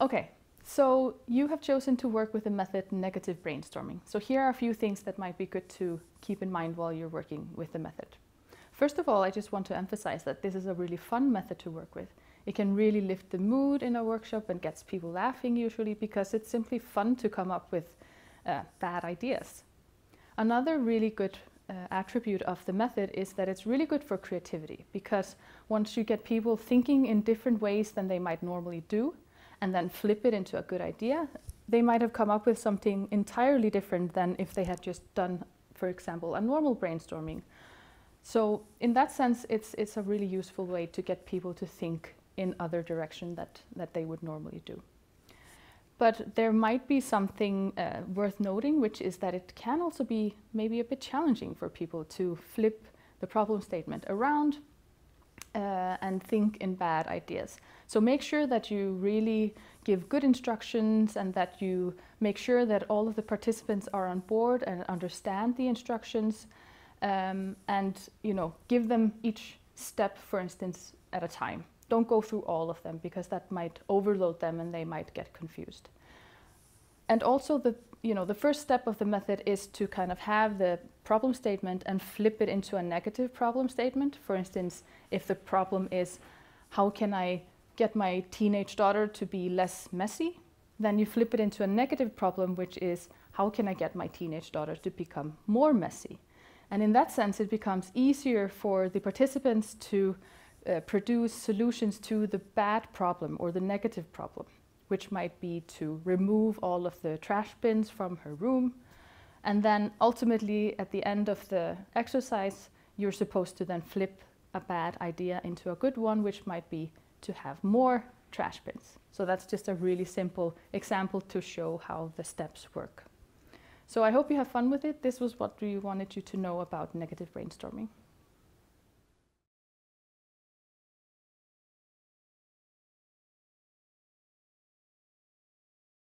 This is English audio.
Okay, so you have chosen to work with the method negative brainstorming. So here are a few things that might be good to keep in mind while you're working with the method. First of all, I just want to emphasize that this is a really fun method to work with. It can really lift the mood in a workshop and gets people laughing usually because it's simply fun to come up with uh, bad ideas. Another really good uh, attribute of the method is that it's really good for creativity because once you get people thinking in different ways than they might normally do and then flip it into a good idea, they might have come up with something entirely different than if they had just done, for example, a normal brainstorming. So in that sense, it's, it's a really useful way to get people to think in other direction that, that they would normally do. But there might be something uh, worth noting, which is that it can also be maybe a bit challenging for people to flip the problem statement around uh, and think in bad ideas. So make sure that you really give good instructions and that you make sure that all of the participants are on board and understand the instructions um, and you know give them each step, for instance, at a time don't go through all of them because that might overload them and they might get confused. And also the you know the first step of the method is to kind of have the problem statement and flip it into a negative problem statement. For instance, if the problem is how can I get my teenage daughter to be less messy, then you flip it into a negative problem which is how can I get my teenage daughter to become more messy? And in that sense it becomes easier for the participants to uh, produce solutions to the bad problem or the negative problem, which might be to remove all of the trash bins from her room. And then ultimately, at the end of the exercise, you're supposed to then flip a bad idea into a good one, which might be to have more trash bins. So that's just a really simple example to show how the steps work. So I hope you have fun with it. This was what we wanted you to know about negative brainstorming.